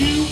you.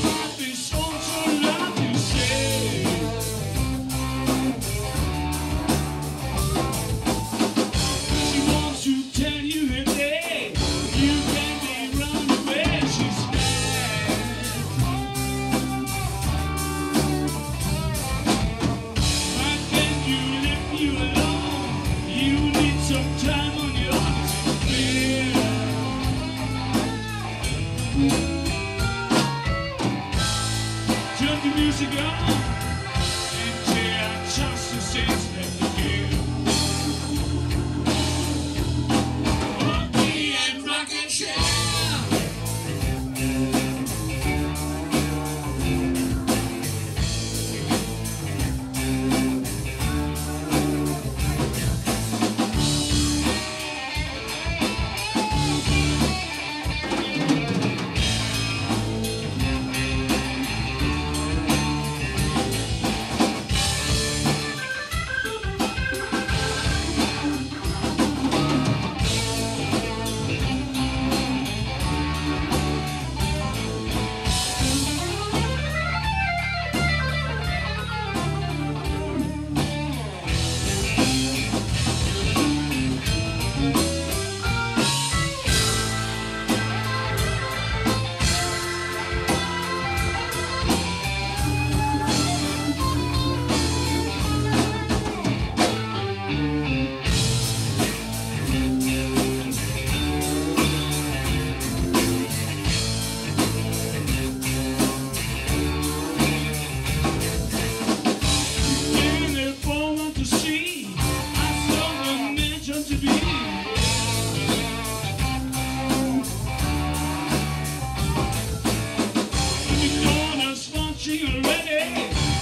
she already.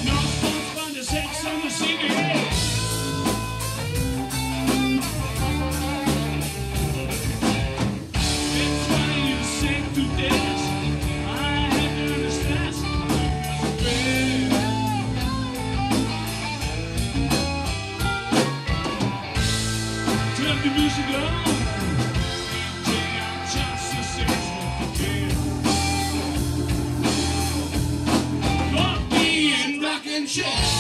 No one's fun to say. and.